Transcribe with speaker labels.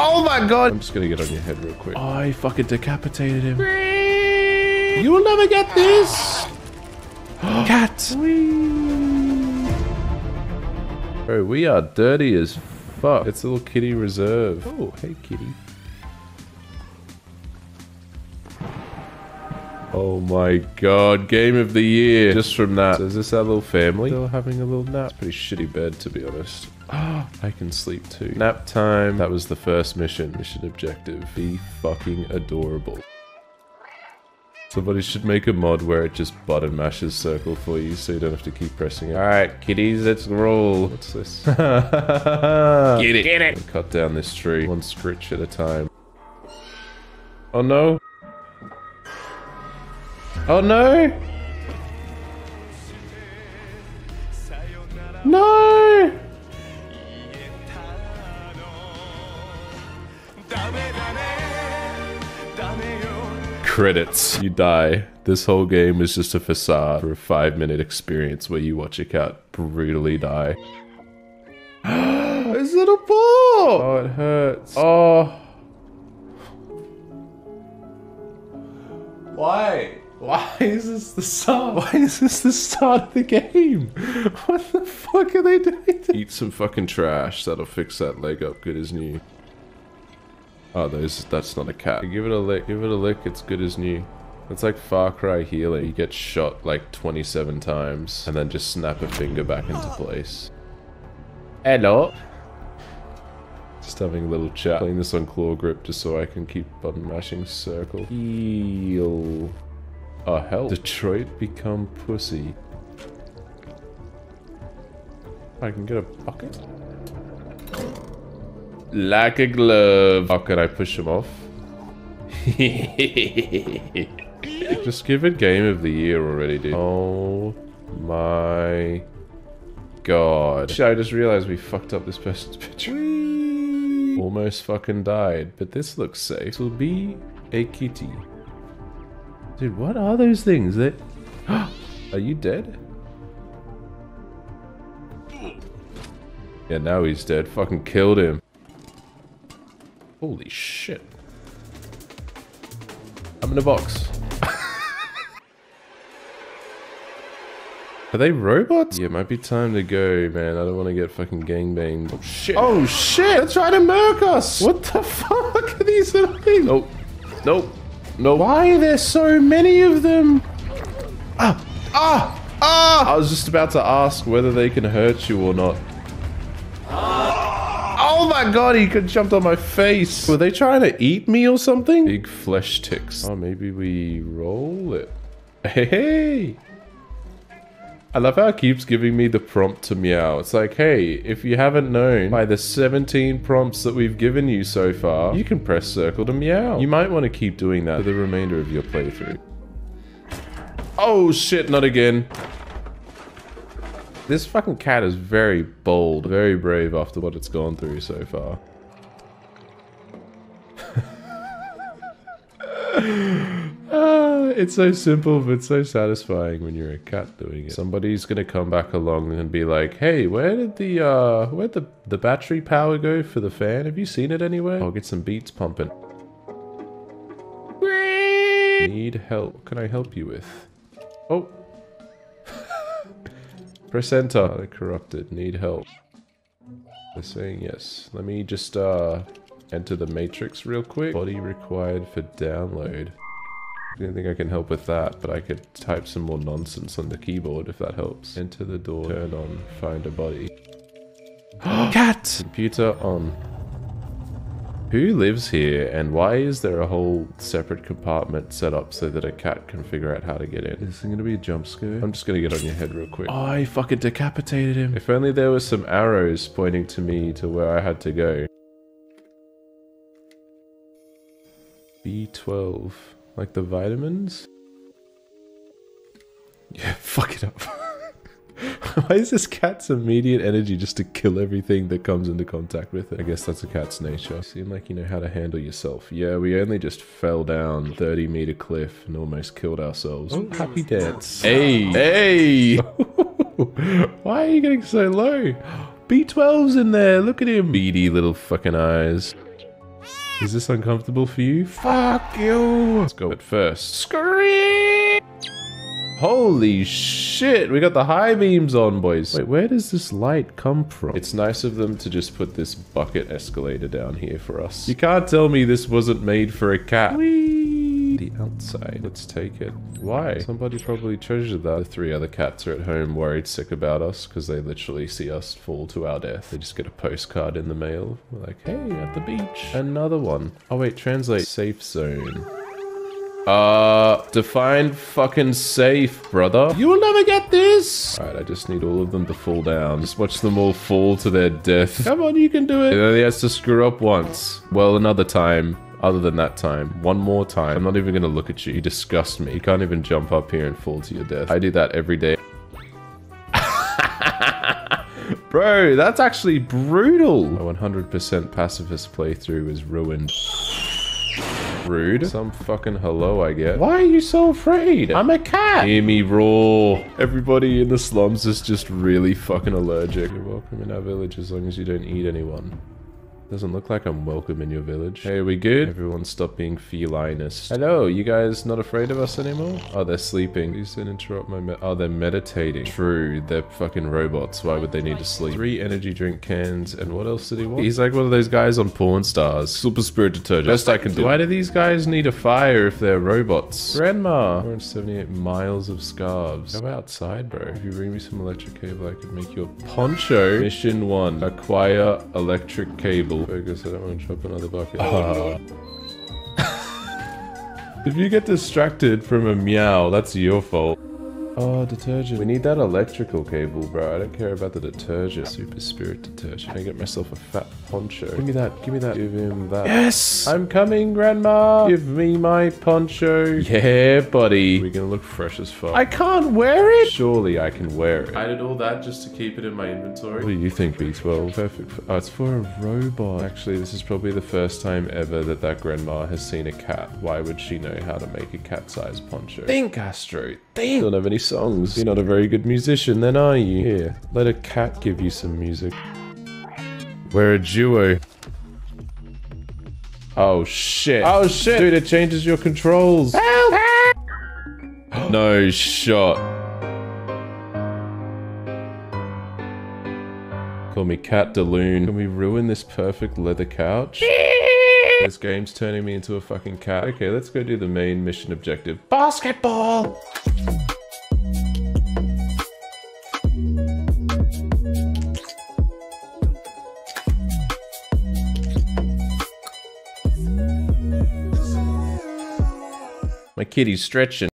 Speaker 1: Oh my god! I'm just gonna get on your head real quick. Oh, I fucking decapitated him. You will never get this! Cat! Bro, we are dirty as fuck. It's a little kitty reserve. Oh, hey kitty. Oh my god, game of the year. Just from that. So is this our little family? Still having a little nap. Pretty shitty bed, to be honest. Ah, I can sleep too. Nap time. That was the first mission. Mission objective. Be fucking adorable. Somebody should make a mod where it just button mashes circle for you so you don't have to keep pressing it. Alright, kitties, let's roll. What's this? Get it. Get it. Cut down this tree one scritch at a time. Oh no. Oh no! No! Credits. You die. This whole game is just a facade for a five minute experience where you watch a cat brutally die. His little paw! Oh, it hurts. Oh. Why? Why is this the start? Why is this the start of the game? What the fuck are they doing? Eat some fucking trash. That'll fix that leg up good as new. Oh, those, that's not a cat. Give it a lick. Give it a lick. It's good as new. It's like Far Cry healing. You get shot like 27 times and then just snap a finger back into place. Hello. Just having a little chat. Playing this on claw grip just so I can keep button mashing circle. Heal. Oh, hell. Detroit become pussy. I can get a bucket? Like a glove. How could I push him off? Just give it game of the year already, dude. Oh my god. Shit, I just realized we fucked up this person's picture. Almost fucking died, but this looks safe. This will be a kitty. Dude, what are those things? That Are you dead? Yeah, now he's dead. Fucking killed him. Holy shit. I'm in a box. Are they robots? Yeah, it might be time to go, man. I don't want to get fucking gangbanged. Oh shit. Oh shit! They're trying to murk us! What the fuck are these little things? Nope. Nope. No. Why are there so many of them? Ah! Ah! Ah! I was just about to ask whether they can hurt you or not. Oh my god, he could jumped on my face. Were they trying to eat me or something? Big flesh ticks. Oh, maybe we roll it. Hey, hey. I love how it keeps giving me the prompt to meow. It's like, hey, if you haven't known by the 17 prompts that we've given you so far, you can press circle to meow. You might want to keep doing that for the remainder of your playthrough. Oh shit, not again. This fucking cat is very bold, very brave after what it's gone through so far. it's so simple, but so satisfying when you're a cat doing it. Somebody's gonna come back along and be like, "Hey, where did the uh, where the the battery power go for the fan? Have you seen it anywhere? I'll get some beats pumping." Need help? What can I help you with? Oh, Press enter. They're corrupted. Need help. They're saying yes. Let me just uh, enter the matrix real quick. Body required for download. I don't think I can help with that, but I could type some more nonsense on the keyboard if that helps. Enter the door, turn on, find a body. Cat! Computer on. Who lives here and why is there a whole separate compartment set up so that a cat can figure out how to get in? Is this going to be a jump scare? I'm just going to get on your head real quick. Oh, I fucking decapitated him. If only there were some arrows pointing to me to where I had to go. B12. Like the vitamins? Yeah, fuck it up. Why is this cat's immediate energy just to kill everything that comes into contact with it? I guess that's a cat's nature. You seem like you know how to handle yourself. Yeah, we only just fell down 30 meter cliff and almost killed ourselves. Oh, happy dance. Hey, hey! Why are you getting so low? B12's in there, look at him. Beady little fucking eyes. Is this uncomfortable for you? Fuck you! Let's go at first. Scream! Holy shit, we got the high beams on, boys. Wait, where does this light come from? It's nice of them to just put this bucket escalator down here for us. You can't tell me this wasn't made for a cat. Whee! The outside. Let's take it. Why? Somebody probably treasured that. The three other cats are at home worried sick about us because they literally see us fall to our death. They just get a postcard in the mail. We're like, hey, at the beach. Another one. Oh wait, translate. Safe zone. Uh, define fucking safe, brother. You will never get this. All right, I just need all of them to fall down. Just watch them all fall to their death. Come on, you can do it. And then he has to screw up once. Well, another time. Other than that time. One more time. I'm not even gonna look at you. You disgust me. You can't even jump up here and fall to your death. I do that every day. Bro, that's actually brutal. My 100% pacifist playthrough is ruined. Rude. Some fucking hello, I get. Why are you so afraid? I'm a cat. Hear me roar. Everybody in the slums is just really fucking allergic. You're welcome in our village as long as you don't eat anyone. Doesn't look like I'm welcome in your village. Hey, are we good? Everyone stop being felinist. Hello, you guys not afraid of us anymore? Oh, they're sleeping. Please don't interrupt my Oh, they're meditating. True, they're fucking robots. Why would they need to sleep? Three energy drink cans, and what else did he want? He's like one of those guys on Pawn Stars. Super Spirit Detergent. Best I can do. Why do these guys need a fire if they're robots? Grandma! 478 miles of scarves. Go outside, bro. If you bring me some electric cable, I could make you a poncho. Mission 1. Acquire electric cable. Focus, I don't want to drop another bucket. Uh. if you get distracted from a meow, that's your fault. Oh, detergent. We need that electrical cable, bro. I don't care about the detergent. Super spirit detergent. I get myself a fat poncho. Give me that. Give me that. Give him that. Yes! I'm coming, grandma. Give me my poncho. Yeah, buddy. We're gonna look fresh as fuck. I can't wear it. Surely I can wear it. I did all that just to keep it in my inventory. What do you think, B12? Perfect. For, oh, it's for a robot. Actually, this is probably the first time ever that that grandma has seen a cat. Why would she know how to make a cat-sized poncho? Think, Astro. Think. Don't have any songs. You're not a very good musician then, are you? Here, let a cat give you some music. We're a duo. Oh shit. Oh shit. Dude, it changes your controls. Help! no shot. Call me Cat Daloon. Can we ruin this perfect leather couch? this game's turning me into a fucking cat. Okay, let's go do the main mission objective. Basketball! My kitty's stretching.